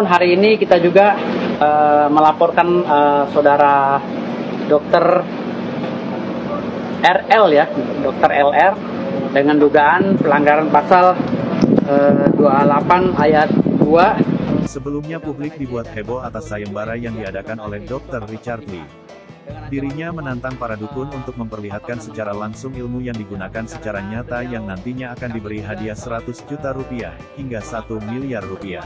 Hari ini kita juga eh, melaporkan eh, saudara dokter RL ya, dokter LR dengan dugaan pelanggaran pasal eh, 28 ayat 2 Sebelumnya publik dibuat heboh atas sayembara yang diadakan oleh Dr. Richard Lee. Dirinya menantang para dukun untuk memperlihatkan secara langsung ilmu yang digunakan secara nyata yang nantinya akan diberi hadiah 100 juta rupiah, hingga 1 miliar rupiah.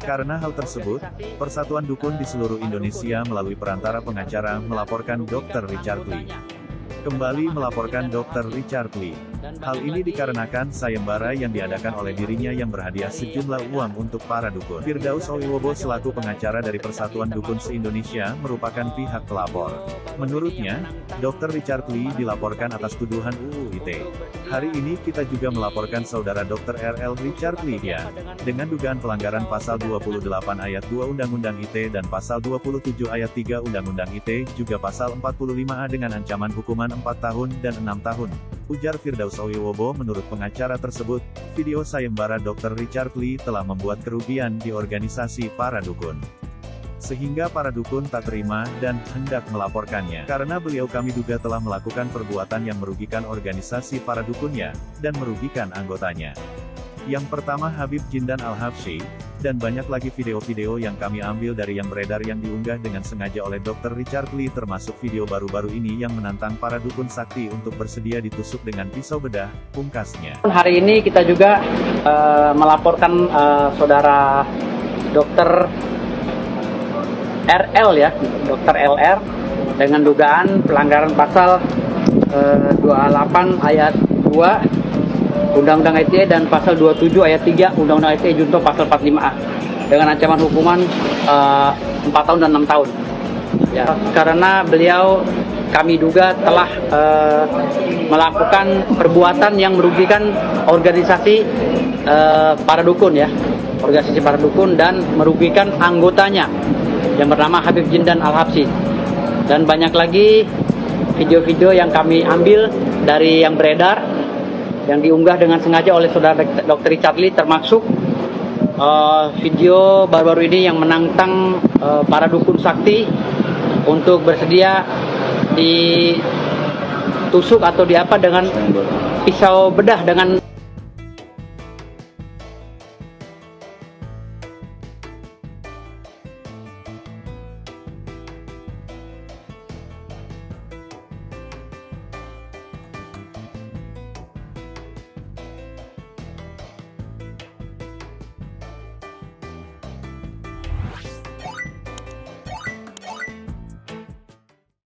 Karena hal tersebut, Persatuan Dukun di seluruh Indonesia melalui perantara pengacara melaporkan Dr. Richard Lee. Kembali melaporkan Dr. Richard Lee. Hal ini dikarenakan sayembara yang diadakan oleh dirinya yang berhadiah sejumlah uang untuk para dukun. Firdaus Owiwobo selaku pengacara dari Persatuan Dukun se-Indonesia merupakan pihak pelapor. Menurutnya, Dr. Richard Lee dilaporkan atas tuduhan UU ITE. Hari ini kita juga melaporkan saudara Dr. RL Richard Lee ya, dengan dugaan pelanggaran pasal 28 ayat 2 Undang-Undang ITE dan pasal 27 ayat 3 Undang-Undang ITE, juga pasal 45A dengan ancaman hukuman 4 tahun dan 6 tahun. Ujar Firdaus Owiwobo menurut pengacara tersebut, video sayembara Dr. Richard Lee telah membuat kerugian di organisasi para dukun. Sehingga para dukun tak terima dan hendak melaporkannya. Karena beliau kami duga telah melakukan perbuatan yang merugikan organisasi para dukunnya, dan merugikan anggotanya. Yang pertama Habib Jindan Al-Habsyi, dan banyak lagi video-video yang kami ambil dari yang beredar yang diunggah dengan sengaja oleh Dr. Richard Lee termasuk video baru-baru ini yang menantang para dukun sakti untuk bersedia ditusuk dengan pisau bedah, pungkasnya. Hari ini kita juga eh, melaporkan eh, saudara dokter RL ya, dokter LR dengan dugaan pelanggaran pasal eh, 28 ayat 2 Undang-Undang ITE dan pasal 27 ayat 3 Undang-Undang ITE junto pasal 45A dengan ancaman hukuman eh, 4 tahun dan 6 tahun. Ya, karena beliau kami duga telah eh, melakukan perbuatan yang merugikan organisasi eh, para dukun ya, organisasi para dukun dan merugikan anggotanya yang bernama Habib Jindan Al Habsyi dan banyak lagi video-video yang kami ambil dari yang beredar yang diunggah dengan sengaja oleh saudara Dr. Richard Lee termasuk uh, video baru-baru ini yang menantang uh, para dukun sakti untuk bersedia ditusuk atau diapa dengan pisau bedah dengan